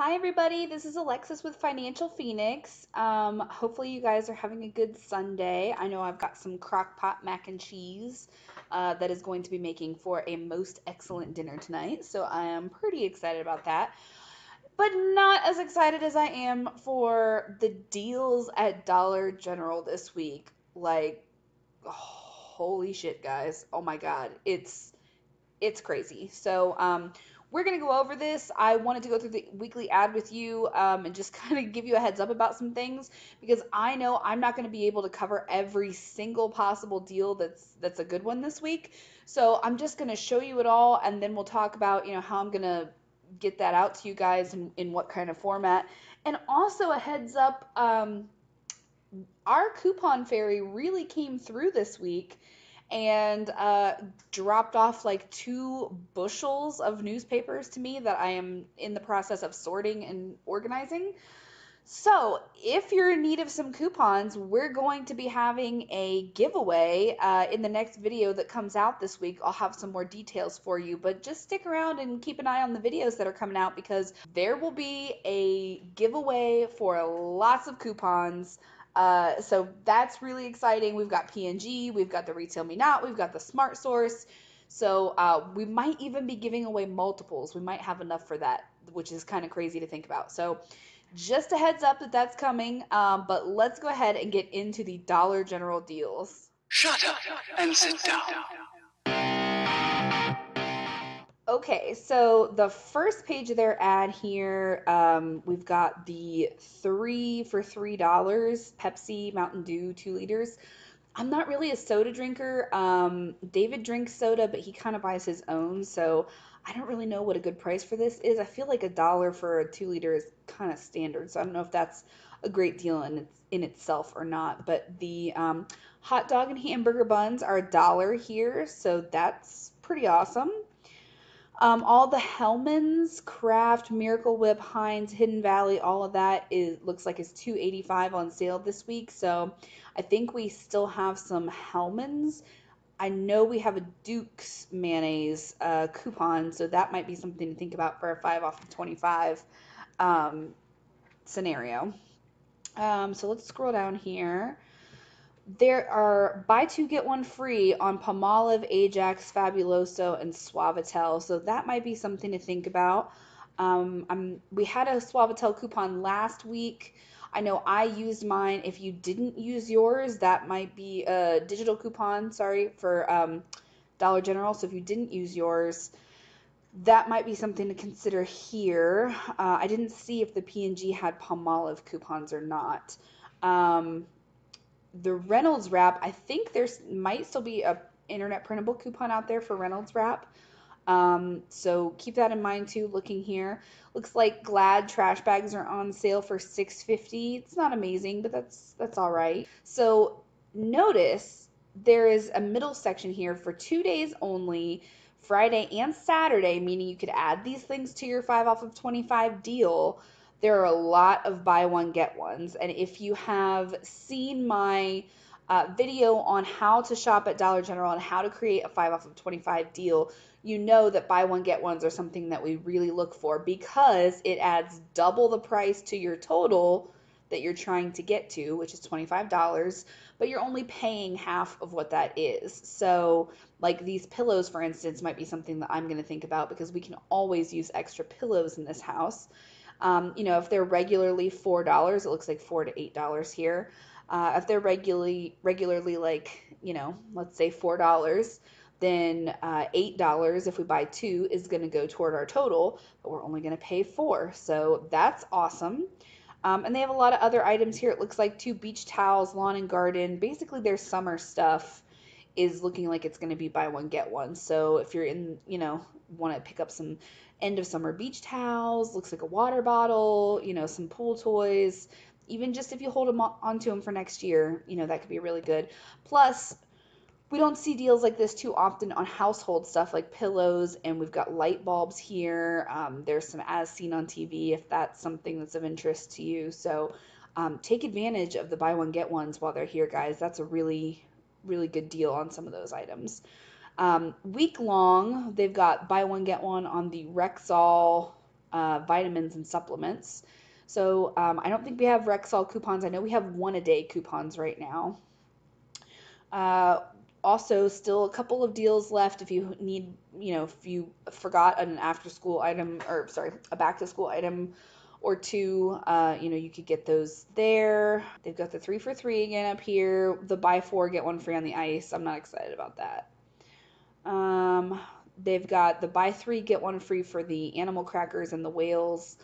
Hi, everybody. This is Alexis with Financial Phoenix. Um, hopefully, you guys are having a good Sunday. I know I've got some crock pot mac and cheese uh, that is going to be making for a most excellent dinner tonight. So, I am pretty excited about that. But not as excited as I am for the deals at Dollar General this week. Like, holy shit, guys. Oh my God. It's it's crazy. So, um, we're going to go over this. I wanted to go through the weekly ad with you um, and just kind of give you a heads up about some things because I know I'm not going to be able to cover every single possible deal that's that's a good one this week. So I'm just going to show you it all and then we'll talk about, you know, how I'm going to get that out to you guys in, in what kind of format. And also a heads up, um, our coupon fairy really came through this week and uh, dropped off like two bushels of newspapers to me that I am in the process of sorting and organizing. So, if you're in need of some coupons, we're going to be having a giveaway uh, in the next video that comes out this week. I'll have some more details for you, but just stick around and keep an eye on the videos that are coming out because there will be a giveaway for lots of coupons. Uh, so that's really exciting. We've got P&G, we've got the Retail Me Not, we've got the Smart Source. So uh, we might even be giving away multiples. We might have enough for that, which is kind of crazy to think about. So just a heads up that that's coming. Um, but let's go ahead and get into the Dollar General deals. Shut up and sit down. Okay, so the first page of their ad here, um, we've got the three for three dollars Pepsi Mountain Dew two liters. I'm not really a soda drinker. Um, David drinks soda, but he kind of buys his own, so I don't really know what a good price for this is. I feel like a dollar for a two liter is kind of standard, so I don't know if that's a great deal in in itself or not. But the um, hot dog and hamburger buns are a dollar here, so that's pretty awesome. Um, all the Hellmann's, Kraft, Miracle Whip, Heinz, Hidden Valley, all of that is looks like is 285 on sale this week. So I think we still have some Hellmann's. I know we have a Duke's mayonnaise uh, coupon, so that might be something to think about for a five off of 25 um, scenario. Um, so let's scroll down here there are buy two get one free on Palmolive, Ajax, Fabuloso, and Suavitel. So that might be something to think about. Um, I'm, we had a Suavitel coupon last week. I know I used mine. If you didn't use yours, that might be a digital coupon. Sorry for um, Dollar General. So if you didn't use yours, that might be something to consider here. Uh, I didn't see if the P&G had Palmolive coupons or not. Um, the Reynolds wrap, I think there's might still be a internet printable coupon out there for Reynolds wrap. Um, so keep that in mind too. Looking here, looks like Glad trash bags are on sale for six fifty. It's not amazing, but that's that's all right. So notice there is a middle section here for two days only, Friday and Saturday, meaning you could add these things to your five off of twenty five deal there are a lot of buy one get ones and if you have seen my uh, video on how to shop at dollar general and how to create a 5 off of 25 deal you know that buy one get ones are something that we really look for because it adds double the price to your total that you're trying to get to, which is $25, but you're only paying half of what that is. So, like these pillows, for instance, might be something that I'm going to think about because we can always use extra pillows in this house. Um, you know, if they're regularly four dollars, it looks like four to eight dollars here. Uh, if they're regularly regularly like you know, let's say four dollars, then uh, eight dollars if we buy two is going to go toward our total, but we're only going to pay four. So that's awesome. Um, and they have a lot of other items here. It looks like two beach towels, lawn and garden. Basically, their summer stuff is looking like it's going to be buy one get one. So if you're in, you know, want to pick up some end of summer beach towels, looks like a water bottle, you know, some pool toys. Even just if you hold them onto them for next year, you know, that could be really good. Plus, we don't see deals like this too often on household stuff like pillows, and we've got light bulbs here. Um, there's some as seen on TV if that's something that's of interest to you. So um, take advantage of the buy one get ones while they're here, guys. That's a really, really good deal on some of those items. Um, week long, they've got buy one get one on the Rexall uh, vitamins and supplements. So um, I don't think we have Rexall coupons. I know we have one a day coupons right now. Uh, also, still a couple of deals left if you need, you know, if you forgot an after school item or sorry, a back to school item or two, uh, you know, you could get those there. They've got the three for three again up here. The buy four, get one free on the ice. I'm not excited about that. Um, they've got the buy three, get one free for the animal crackers and the whales.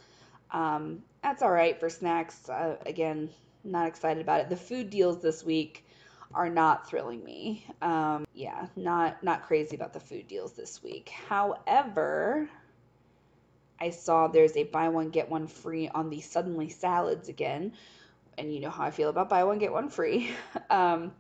Um, that's all right for snacks. Uh, again, not excited about it. The food deals this week are not thrilling me. Um, yeah, not not crazy about the food deals this week. However, I saw there's a buy one get one free on the suddenly salads again, and you know how I feel about buy one get one free. um,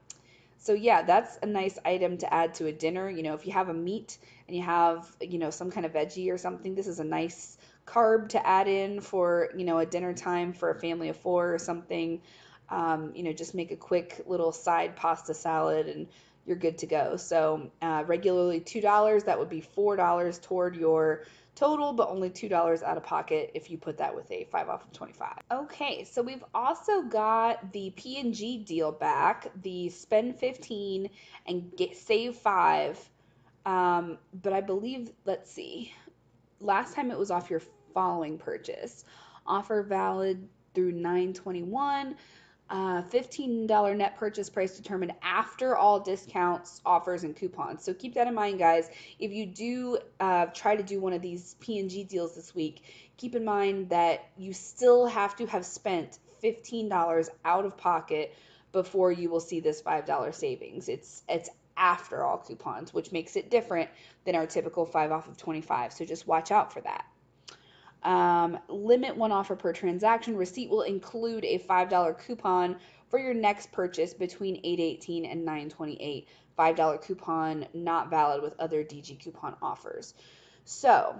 so yeah, that's a nice item to add to a dinner. You know, if you have a meat and you have you know some kind of veggie or something, this is a nice carb to add in for you know a dinner time for a family of four or something. Um, you know, just make a quick little side pasta salad and you're good to go. So uh, regularly two dollars, that would be four dollars toward your total, but only $2 out of pocket if you put that with a 5 off of 25. Okay, so we've also got the P&G deal back, the spend 15 and get save 5. Um, but I believe, let's see, last time it was off your following purchase. Offer valid through 921 uh, $15 net purchase price determined after all discounts, offers, and coupons. So keep that in mind, guys. If you do uh, try to do one of these P&G deals this week, keep in mind that you still have to have spent $15 out of pocket before you will see this $5 savings. It's it's after all coupons, which makes it different than our typical 5 off of 25. So just watch out for that. Um, limit one offer per transaction. Receipt will include a $5 coupon for your next purchase between 818 and 928. $5 coupon not valid with other DG coupon offers. So,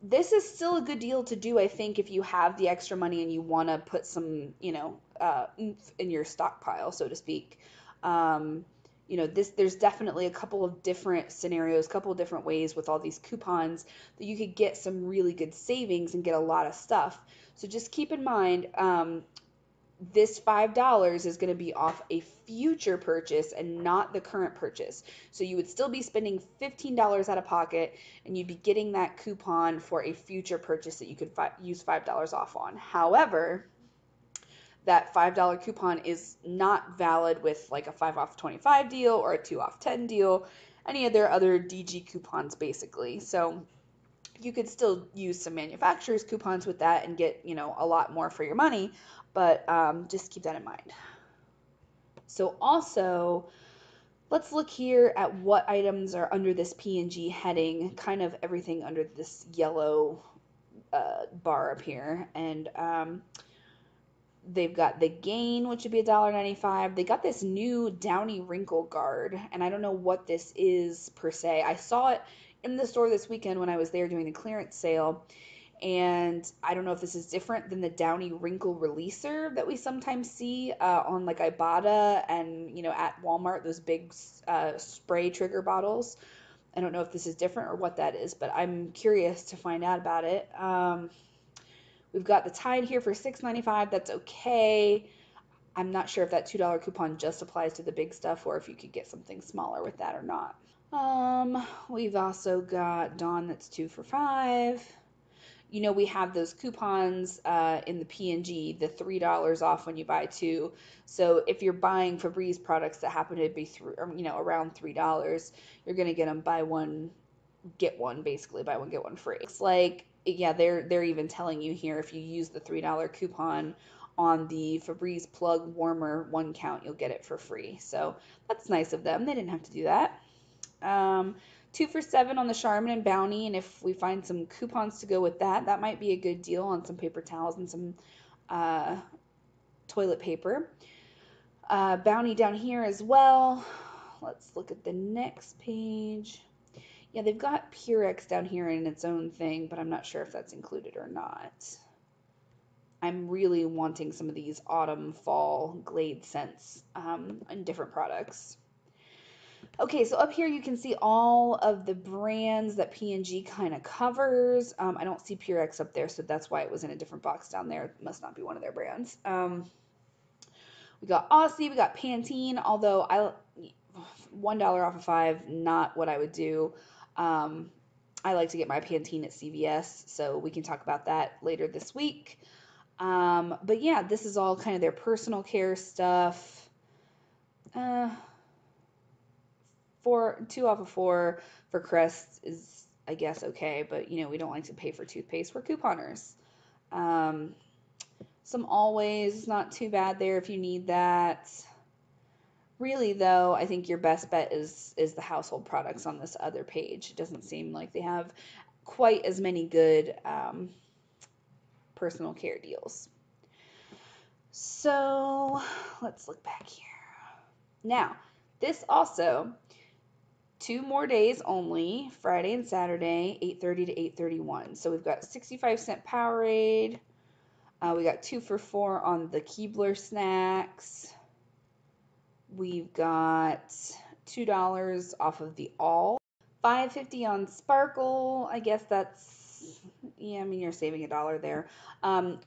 this is still a good deal to do, I think, if you have the extra money and you want to put some, you know, uh, in your stockpile, so to speak. Um, you know this there's definitely a couple of different scenarios a couple of different ways with all these coupons that you could get some really good savings and get a lot of stuff so just keep in mind um, this $5 is going to be off a future purchase and not the current purchase. So you would still be spending $15 out of pocket and you'd be getting that coupon for a future purchase that you could fi- use $5 off on. However, that $5 coupon is not valid with like a 5 off 25 deal or a 2 off 10 deal, any of their other DG coupons basically. So you could still use some manufacturers coupons with that and get, you know, a lot more for your money, but um, just keep that in mind. So also, let's look here at what items are under this P&G heading, kind of everything under this yellow uh, bar up here. And um, they've got the gain which would be $1.95 they got this new downy wrinkle guard and i don't know what this is per se. I saw it in the store this weekend when i was there doing the clearance sale and i don't know if this is different than the downy wrinkle releaser that we sometimes see uh, on like ibotta and you know at walmart those big uh, spray trigger bottles. I don't know if this is different or what that is but i'm curious to find out about it. Um, We've got the Tide here for $6.95. That's okay. I'm not sure if that $2 coupon just applies to the big stuff or if you could get something smaller with that or not. Um, we've also got Dawn that's two for five. You know, we have those coupons uh, in the P&G, the $3 off when you buy two. So if you're buying Febreze products that happen to be, through, you know, around $3, you're going to get them buy one, get one, basically, buy one, get one free. It's like yeah, they're they're even telling you here if you use the three dollar coupon on the Febreze plug warmer one count, you'll get it for free. So that's nice of them. They didn't have to do that. Um, two for seven on the Charmin and Bounty, and if we find some coupons to go with that, that might be a good deal on some paper towels and some uh, toilet paper. Uh, Bounty down here as well. Let's look at the next page. Yeah, they've got Purex down here in its own thing, but I'm not sure if that's included or not. I'm really wanting some of these autumn fall glade scents um, in different products. Okay, so up here you can see all of the brands that P&G kind of covers. Um, I don't see Purex up there, so that's why it was in a different box down there. It must not be one of their brands. Um, we got Aussie, we got Pantene, although I one dollar off of five, not what I would do. Um, I like to get my Pantene at CVS, so we can talk about that later this week. Um, but yeah, this is all kind of their personal care stuff. Uh, four, two off of four for Crest is, I guess, okay, but you know, we don't like to pay for toothpaste. We're couponers. Um, some always not too bad there if you need that. Really though, I think your best bet is is the household products on this other page. It doesn't seem like they have quite as many good um, personal care deals. So let's look back here. Now, this also two more days only, Friday and Saturday, 8:30 to 8:31. So we've got 65 cent Powerade. Uh, we got two for four on the Keebler snacks. We've got two dollars off of the all. 550 on Sparkle. I guess that's yeah. I mean you're saving a dollar there. Um,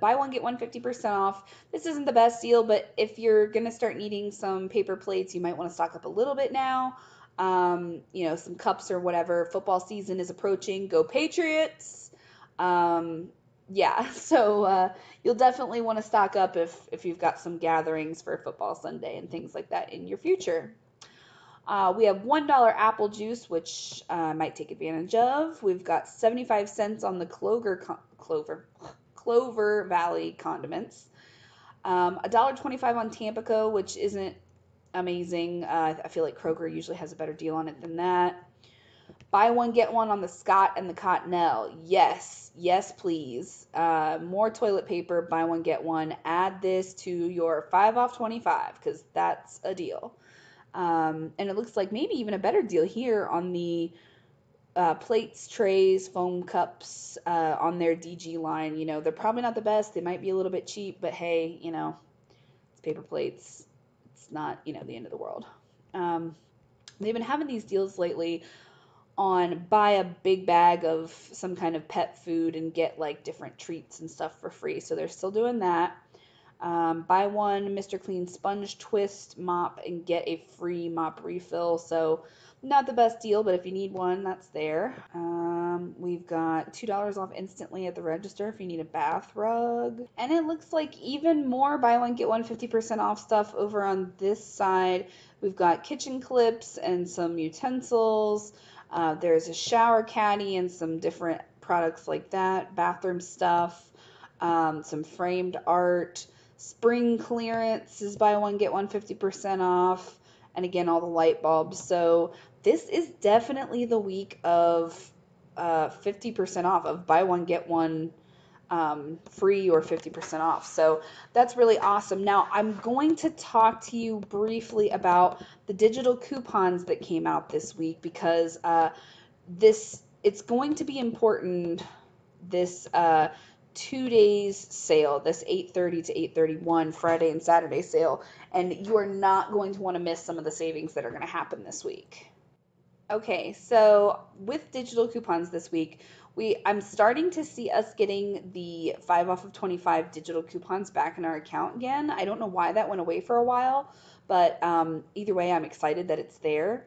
buy one get one 50% off. This isn't the best deal, but if you're gonna start needing some paper plates, you might want to stock up a little bit now um, you know, some cups or whatever. Football season is approaching. Go Patriots! Um, yeah, so uh, you'll definitely want to stock up if if you've got some gatherings for football Sunday and things like that in your future. Uh, we have one dollar apple juice, which uh, I might take advantage of. We've got seventy five cents on the Clover Clover Clover Valley condiments. Um, a dollar twenty five on Tampico, which isn't amazing. Uh, I feel like Kroger usually has a better deal on it than that. Buy one, get one on the Scott and the Cottonelle. Yes, yes, please. Uh, more toilet paper, buy one, get one. Add this to your 5 off 25 because that's a deal. Um, and it looks like maybe even a better deal here on the uh, plates, trays, foam cups uh, on their DG line. You know, they're probably not the best. They might be a little bit cheap, but hey, you know, it's paper plates It's not, you know, the end of the world. Um, they've been having these deals lately on buy a big bag of some kind of pet food and get like different treats and stuff for free. So they're still doing that. Um, buy one Mr. Clean sponge twist mop and get a free mop refill. So not the best deal, but if you need one, that's there. Um, we've got $2 off instantly at the register if you need a bath rug. And it looks like even more buy one, get one 50% off stuff over on this side. We've got kitchen clips and some utensils. Uh, there's a shower caddy and some different products like that, bathroom stuff, um, some framed art. Spring clearance is buy one, get one 50% off and again all the light bulbs. So this is definitely the week of uh, 50% off of buy one get one um, free or 50% off. So that's really awesome. Now I'm going to talk to you briefly about the digital coupons that came out this week because uh, this it's going to be important this uh, two days sale, this 8:30 to 8:31 Friday and Saturday sale, and you are not going to want to miss some of the savings that are going to happen this week. Okay, so with digital coupons this week, we I'm starting to see us getting the 5 off of 25 digital coupons back in our account again. I don't know why that went away for a while, but um, either way, I'm excited that it's there.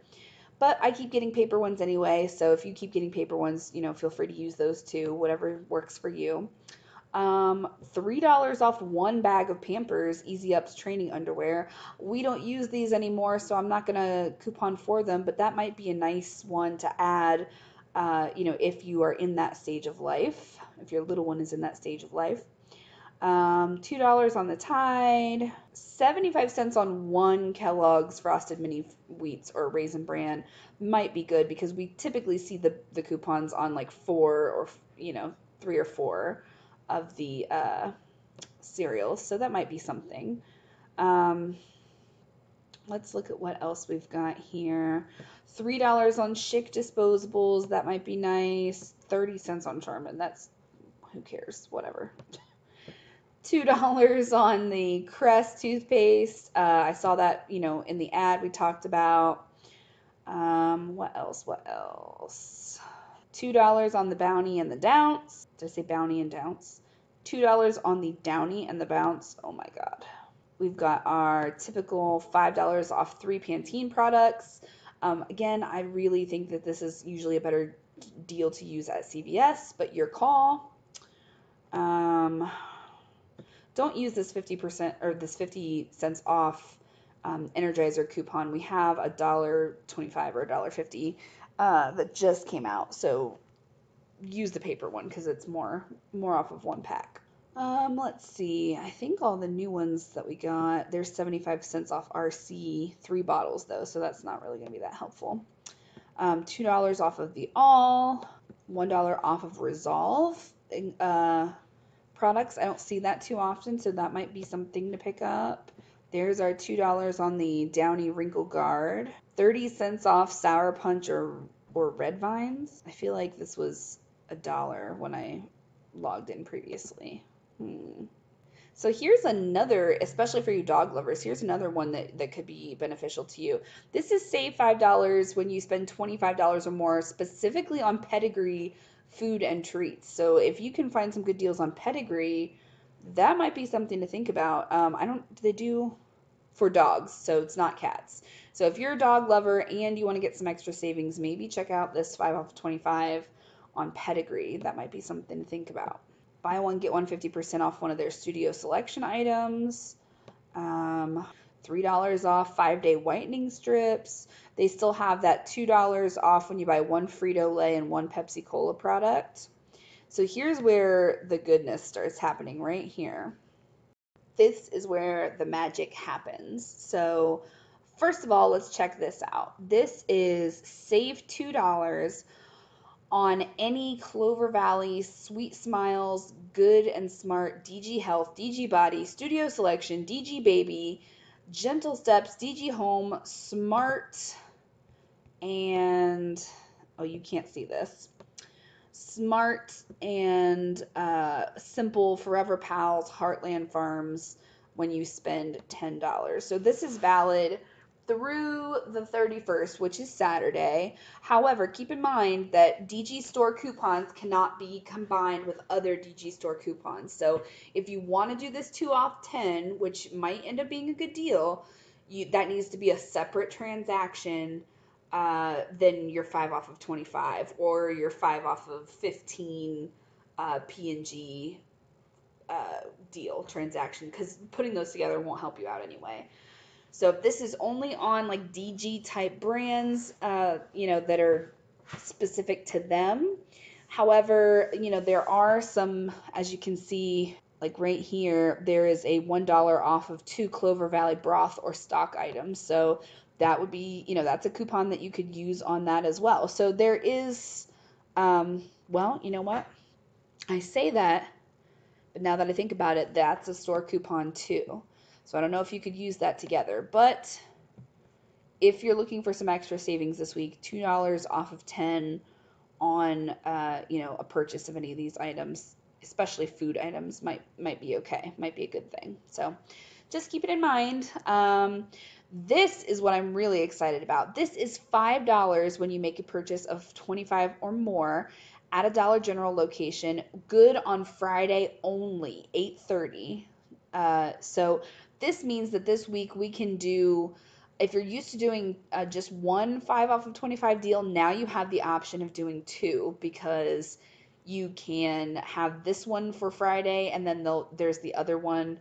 But I keep getting paper ones anyway, so if you keep getting paper ones, you know, feel free to use those too, whatever works for you. Um, $3 off one bag of Pampers Easy Ups training underwear. We don't use these anymore, so I'm not going to coupon for them, but that might be a nice one to add, uh, you know, if you are in that stage of life, if your little one is in that stage of life. Um, $2 on the Tide, 75 cents on one Kellogg's Frosted Mini Wheats or Raisin Bran might be good because we typically see the, the coupons on like four or, you know, three or four of the uh, cereals, so that might be something. Um, let's look at what else we've got here. $3 on Schick disposables, that might be nice. 30 cents on Charmin, that's, who cares, whatever. $2 on the Crest toothpaste. Uh, I saw that, you know, in the ad we talked about. Um, what else? What else? $2 on the Bounty and the Dounce. Did I say Bounty and Dounce? $2 on the Downy and the Bounce. Oh my god. We've got our typical $5 off three Pantene products. Um, again, I really think that this is usually a better deal to use at CVS, but your call. Um, don't use this 50% or this 50 cents off um, Energizer coupon. We have a dollar 25 or a dollar 50 uh, that just came out. So use the paper one because it's more more off of one pack. Um, let's see. I think all the new ones that we got, there's 75 cents off RC, three bottles though, so that's not really going to be that helpful. Um, $2 off of the All, $1 off of Resolve uh, products. I don't see that too often, so that might be something to pick up. There's our $2 on the Downy Wrinkle Guard, 30 cents off Sour Punch or, or Red Vines. I feel like this was a dollar when I logged in previously. Hmm. So here's another, especially for you dog lovers, here's another one that, that could be beneficial to you. This is save $5 when you spend $25 or more specifically on pedigree food and treats. So if you can find some good deals on pedigree, that might be something to think about. Um, I don't, do they do for dogs, so it's not cats. So if you're a dog lover and you want to get some extra savings, maybe check out this 5 off 25 on pedigree. That might be something to think about buy one get one 50% off one of their studio selection items. Um, $3 off five day whitening strips. They still have that $2 off when you buy one frito-lay and one pepsi cola product. So here's where the goodness starts happening right here. This is where the magic happens. So first of all let's check this out. This is save $2 on any Clover Valley, Sweet Smiles, Good and Smart, DG Health, DG Body, Studio Selection, DG Baby, Gentle Steps, DG Home, Smart, and oh, you can't see this. Smart and uh, Simple Forever Pals, Heartland Farms when you spend $10. So this is valid through the 31st, which is Saturday. However, keep in mind that DG Store coupons cannot be combined with other DG Store coupons. So if you want to do this 2 off 10, which might end up being a good deal, you, that needs to be a separate transaction uh, than your 5 off of 25 or your 5 off of 15 uh, P&G uh, deal transaction because putting those together won't help you out anyway. So if this is only on like DG type brands, uh, you know, that are specific to them. However, you know, there are some, as you can see, like right here, there is a $1 off of two Clover Valley broth or stock items. So that would be, you know, that's a coupon that you could use on that as well. So there is, um, well, you know what? I say that, but now that I think about it, that's a store coupon too. So I don't know if you could use that together, but if you're looking for some extra savings this week, $2 off of 10 on uh, you know a purchase of any of these items, especially food items, might might be okay, might be a good thing. So just keep it in mind. Um, this is what I'm really excited about. This is $5 when you make a purchase of 25 or more at a Dollar General location, good on Friday only, 8:30. Uh, so this means that this week we can do if you're used to doing uh, just one 5 off of 25 deal now you have the option of doing two because you can have this one for friday and then there's the other one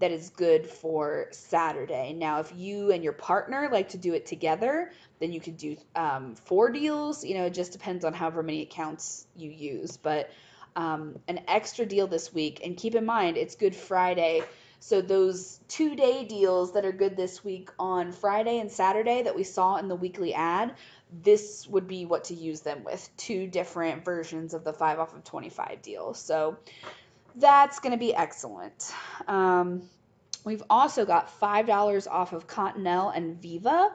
that is good for saturday. Now if you and your partner like to do it together then you could do um, four deals you know it just depends on however many accounts you use. But um, an extra deal this week and keep in mind it's good friday so those two day deals that are good this week on Friday and Saturday that we saw in the weekly ad, this would be what to use them with. Two different versions of the 5 off of 25 deal. So that's going to be excellent. Um, we've also got $5 off of Cottonelle and Viva.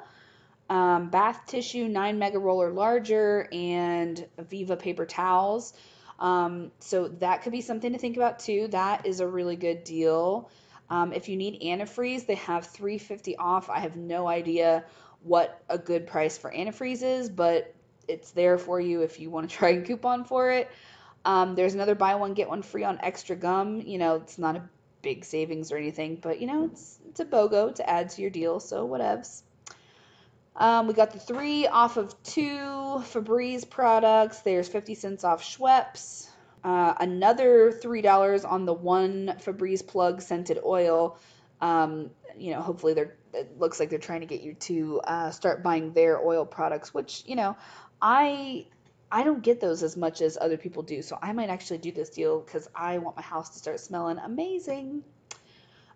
Um, bath tissue, 9 mega roller larger, and Viva paper towels. Um, so that could be something to think about too. That is a really good deal. Um, if you need antifreeze, they have 350 off. I have no idea what a good price for antifreeze is, but it's there for you if you want to try and coupon for it. Um, there's another buy one get one free on extra gum. You know, it's not a big savings or anything, but you know, it's it's a BOGO to add to your deal, so whatevs. Um, we got the three off of two Febreze products. There's 50 cents off Schweppes. Uh, another $3 on the one Febreze plug scented oil. Um, you know, hopefully they're, it looks like they're trying to get you to uh, start buying their oil products, which, you know, I I don't get those as much as other people do. So I might actually do this deal because I want my house to start smelling amazing.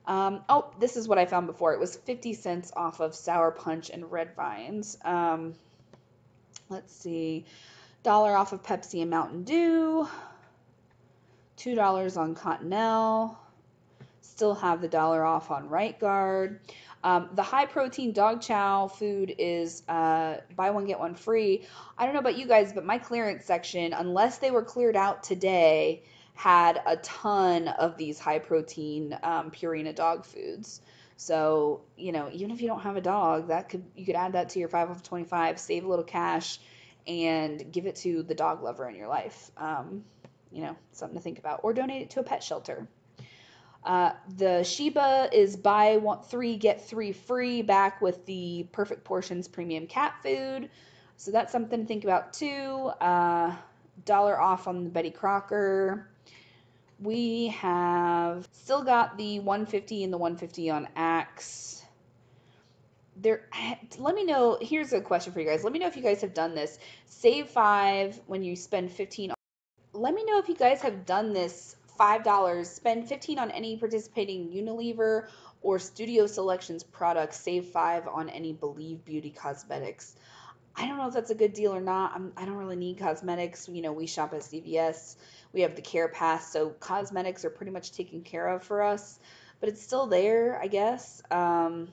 Um, oh, this is what I found before. It was 50 cents off of Sour Punch and Red Vines. Um, let's see. Dollar off of Pepsi and Mountain Dew. $2 on Cottonelle. Still have the dollar off on Right Guard. Um, the high protein dog chow food is uh, buy one get one free. I don't know about you guys, but my clearance section, unless they were cleared out today, had a ton of these high protein um, Purina dog foods. So you know, even if you don't have a dog, that could you could add that to your five off twenty five, save a little cash, and give it to the dog lover in your life. Um, you know, something to think about, or donate it to a pet shelter. Uh, the Sheba is buy one, three get three free back with the Perfect Portions premium cat food. So that's something to think about too. Uh, dollar off on the Betty Crocker. We have still got the 150 and the 150 on Axe. There, let me know. Here's a question for you guys. Let me know if you guys have done this. Save five when you spend 15. Let me know if you guys have done this $5. Spend 15 on any participating Unilever or Studio Selections products. Save 5 on any Believe Beauty cosmetics. I don't know if that's a good deal or not. I'm, I do not really need cosmetics. You know, we shop at CVS. We have the Care Pass, so cosmetics are pretty much taken care of for us. But it's still there, I guess. Um,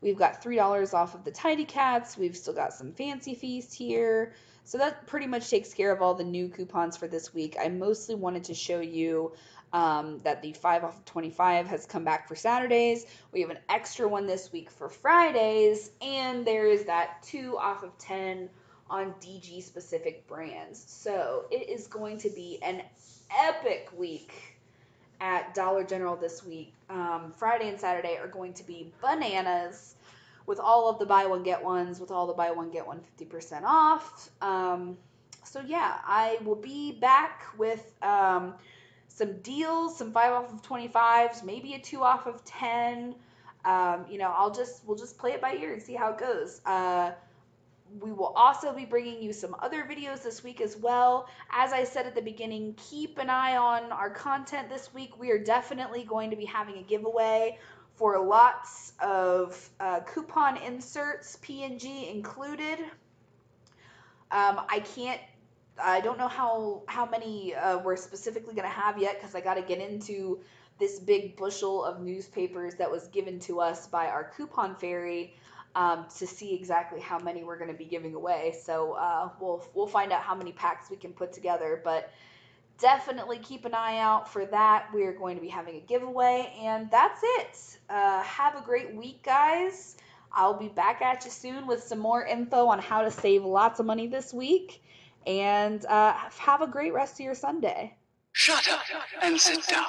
we've got $3 off of the Tidy Cats. We've still got some Fancy Feast here. So that pretty much takes care of all the new coupons for this week. I mostly wanted to show you um, that the 5 off of 25 has come back for Saturdays. We have an extra one this week for Fridays, and there is that 2 off of 10 on DG specific brands. So it is going to be an epic week at Dollar General this week. Um, Friday and Saturday are going to be bananas with all of the buy one get ones, with all the buy one get one 50% off. Um, so yeah, I will be back with um, some deals, some five off of 25s, maybe a two off of 10. Um, you know, I'll just we'll just play it by ear and see how it goes. Uh, we will also be bringing you some other videos this week as well. As I said at the beginning, keep an eye on our content this week. We are definitely going to be having a giveaway for lots of uh, coupon inserts, P&G included. Um, I can't, I don't know how, how many uh, we're specifically going to have yet because I got to get into this big bushel of newspapers that was given to us by our coupon fairy um, to see exactly how many we're going to be giving away. So uh, we'll, we'll find out how many packs we can put together. But definitely keep an eye out for that. We are going to be having a giveaway, and that's it. Uh, have a great week, guys. I'll be back at you soon with some more info on how to save lots of money this week. And uh, have a great rest of your Sunday. Shut up and sit down.